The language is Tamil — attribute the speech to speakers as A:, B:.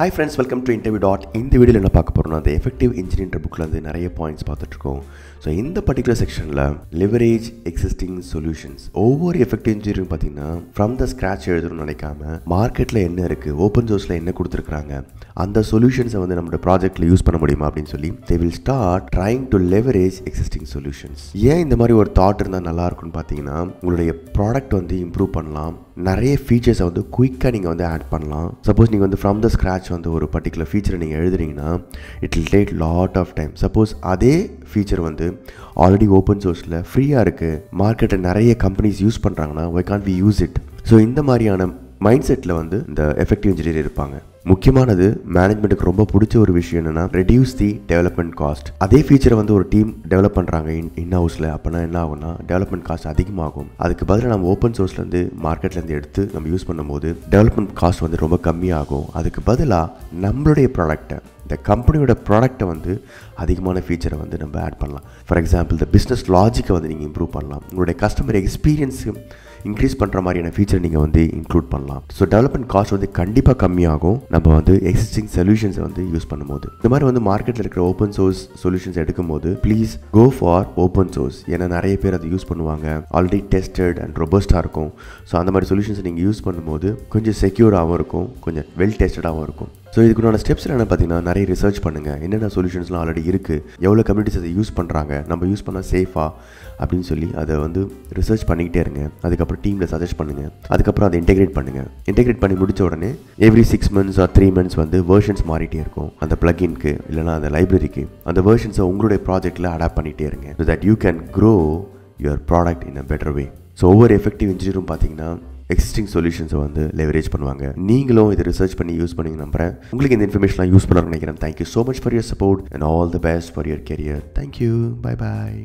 A: Hi friends welcome to interview dot இந்த வீடியோவில் என்ன பார்க்க போகிறோம்னா அந்த எஃபெக்டிவ் இன்ஜினியர் புக்கில் வந்து நிறைய பாயிண்ட்ஸ் பார்த்துட்ருக்கோம். ஸோ இந்த பர்டிகுலர் செக்ஷனில் லிவரேஜ் எக்ஸிஸ்டிங் சொல்யூஷன்ஸ் ஒவ்வொரு எஃபெக்டிவ் இன்ஜினியரிங் பார்த்தீங்கன்னா ஃப்ரம் த ஸ்க்ராட்ச் எழுதணும்னு நினைக்காம மார்க்கெட்டில் என்ன இருக்குது ஓப்பன் சோர்ஸில் என்ன கொடுத்துருக்குறாங்க அந்த சொல்யூஷன்ஸை வந்து நம்மளோட ப்ராஜெக்ட்டில் யூஸ் பண்ண முடியுமா அப்படின்னு சொல்லி they will start trying to leverage existing solutions ஏன் இந்த மாதிரி ஒரு தாட் இருந்தால் நல்லா இருக்கும்னு பார்த்தீங்கன்னா உங்களுடைய ப்ராடக்ட் வந்து இம்ப்ரூவ் பண்ணலாம். நிறைய ஃபீச்சர்ஸை வந்து குயிக்காக நீங்கள் வந்து ஆட் பண்ணலாம். சப்போஸ் நீங்கள் வந்து ஃப்ரம் த ஸ்க்ராட்ச் வந்து ஒரு பர்டிகுலர் ஃபீச்சரை நீங்கள் எழுதுறீங்கன்னா it will take lot of time suppose அதே ஃபீச்சர் வந்து ஆல்ரெடி ஓப்பன் சோர்ஸில் ஃப்ரீயாக இருக்குது மார்க்கெட்டை நிறைய கம்பெனிஸ் யூஸ் பண்ணுறாங்கன்னா why can we use it so இந்த மாதிரியான மைண்ட் செட்டில் வந்து இந்த எஃபெக்டிவ் இன்ஜினியர் இருப்பாங்க. முக்கியமானது மேனேஜ்மெண்ட்டுக்கு ரொம்ப பிடிச்ச ஒரு விஷயம் என்னென்னா ரெடியூஸ் தி டெவலப்மெண்ட் காஸ்ட் அதே ஃபீச்சரை வந்து ஒரு டீம் டெவலப் பண்ணுறாங்க இன் இன் ஹவுஸில் அப்போனா என்ன ஆகும்னா டெவலப்மெண்ட் காஸ்ட் அதிகமாகும். அதுக்கு பதிலாக நம்ம ஓப்பன் சோர்ஸ்லேருந்து மார்க்கெட்லேருந்து எடுத்து நம்ம யூஸ் பண்ணும்போது டெவலப்மெண்ட் காஸ்ட் வந்து ரொம்ப கம்மியாகும். அதுக்கு பதிலாக நம்மளுடைய ப்ராடக்ட்டை இந்த கம்பெனியோட ப்ராடக்ட்டை வந்து அதிகமான ஃபீச்சரை வந்து நம்ம ஆட் பண்ணலாம். ஃபார் எக்ஸாம்பிள் இந்த பிஸ்னஸ் லாஜிக்கை வந்து நீங்கள் இம்ப்ரூவ் பண்ணலாம். உங்களுடைய கஸ்டமர் எக்ஸ்பீரியன்ஸு இன்க்ரீஸ் பண்ணுற மாதிரியான ஃபீச்சர் நீங்கள் வந்து இன்க்ளூட் பண்ணலாம். ஸோ டெவலப்மெண்ட் காஸ்ட் வந்து கண்டிப்பாக கம்மியாகும். நம்ம வந்து எக்ஸிஸ்டிங் சொல்யூஷன்ஸை வந்து யூஸ் பண்ணும்போது. இந்த மாதிரி வந்து மார்க்கெட்டில் இருக்கிற ஓப்பன் சோர்ஸ் சொல்யூஷன்ஸ் எடுக்கும்போது please go for open source ஏன்னா நிறைய பேர் அதை யூஸ் பண்ணுவாங்க. ஆல்ரெடி டெஸ்டட் அண்ட் ரொபஸ்ட்டாக இருக்கும். ஸோ அந்த மாதிரி சொல்யூஷன்ஸை நீங்கள் யூஸ் பண்ணும்போது கொஞ்சம் செக்யூர்டாகவும் இருக்கும். கொஞ்சம் வெல் டெஸ்டடாகவும் இருக்கும். ஸோ இதுக்குண்டான ஸ்டெப்ஸ் என்ன பார்த்தீங்கன்னா நிறைய ரிசர்ச் பண்ணுங்கள் என்னென்ன சொல்யூஷன்ஸ்லாம் ஆல்ரெடி இருக்குது எவ்வளோ கம்யூனிட்டிஸ் அதை யூஸ் பண்ணுறாங்க நம்ம யூஸ் பண்ணால் சேஃபா அப்படின்னு சொல்லி அதை வந்து ரிசர்ச் பண்ணிக்கிட்டே இருங்க. அதுக்கப்புறம் டீமில் சஜஸ்ட் பண்ணுங்கள் அதுக்கப்புறம் அதை இன்டெகிரேட் பண்ணுங்கள் இன்டெகிரேட் பண்ணி முடித்த உடனே every six months or three months வந்து வேர்ஷன்ஸ் மாறிட்டே இருக்கும். அந்த பிளகின்க்கு இல்லைனா அந்த லைப்ரரிக்கு அந்த வேர்ஷன்ஸை உங்களுடைய ப்ராஜெக்ட்டில் அடாப்ட் பண்ணிகிட்டே இருங்க. So that you can grow your product in a better way so ஒவ்வொரு எஃபெக்டிவ் இன்ஜினியரும் பார்த்தீங்கன்னா எக்ஸிஸ்டிங் சொல்யூஷன்ஸை வந்து லெவரேஜ் பண்ணுவாங்க. நீங்களும் இதை ரிசர்ச் பண்ணி யூஸ் பண்ணி நம்புறேன். உங்களுக்கு இந்த இன்ஃபர்மேஷன்லாம் யூஸ் பண்ண நினைக்கிறேன். Thank you so much for your support and all the best for your career thank you bye bye